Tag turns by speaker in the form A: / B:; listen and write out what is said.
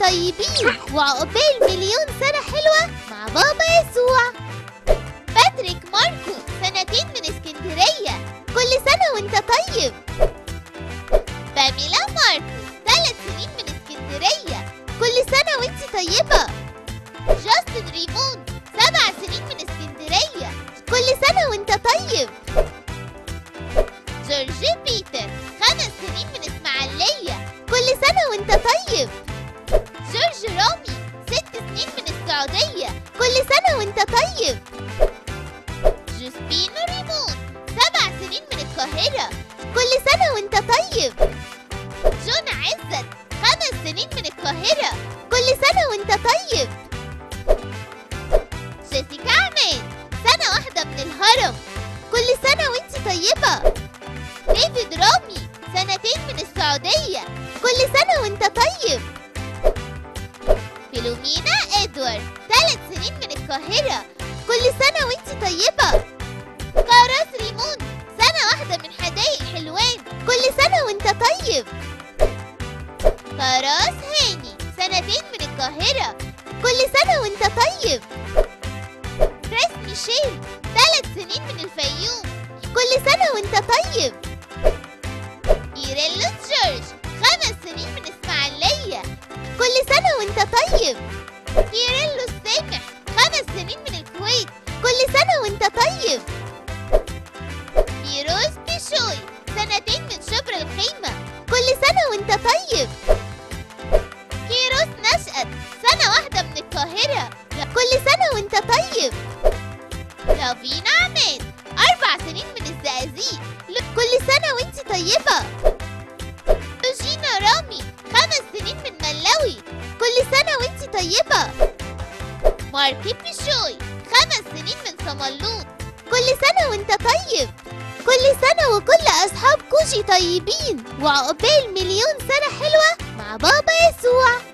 A: طيبين وعقبال مليون سنة حلوة مع بابا يسوع. باتريك ماركو سنتين من اسكندرية. كل سنة وانت طيب. باميلا ماركو ثلاث سنين من اسكندرية. كل سنة وانت طيبة. جاستن ريمون سبع سنين من اسكندرية. كل سنة وانت طيب. جورج بيتر خمس سنين من اسماعيلية. كل سنة وانت طيب. السعودية كل سنة وانت طيب. جوزبينو ريمون سبع سنين من القاهرة. كل سنة وانت طيب. جون عزت خمس سنين من القاهرة. كل سنة وانت طيب. جيسيكا عماد سنة واحدة من الهرم. كل سنة وانت طيبة. ديفيد رامي سنتين من السعودية. كل سنة وانت طيب. فيلومينا ادوارد ثلاث سنين من القاهرة. كل سنة وانت طيبة. كاراس ريمون. سنة واحدة من حدائق حلوان. كل سنة وانت طيب. كاراس هاني. سنتين من القاهرة. كل سنة وانت طيب. كريس ميشيل. ثلاث سنين من الفيوم. كل سنة وانت طيب. كيريلو جورج. خمس سنين من إسماعيلية. كل سنة وانت طيب. كيريلو سامح خمس سنين من الكويت. كل سنة وانت طيب. فيروز بيشوي. سنتين من شبرا الخيمة. كل سنة وانت طيب. كيروس نشأت. سنة واحدة من القاهرة. كل سنة وانت طيب. لافينا عماد أربع سنين من الزقازيق. كل سنة وانت طيبة. طيبة. ماركي بيشوي خمس سنين من صملوط كل سنة وانت طيب. كل سنة وكل أصحاب كوجي طيبين. وعقبال مليون سنة حلوة مع بابا يسوع.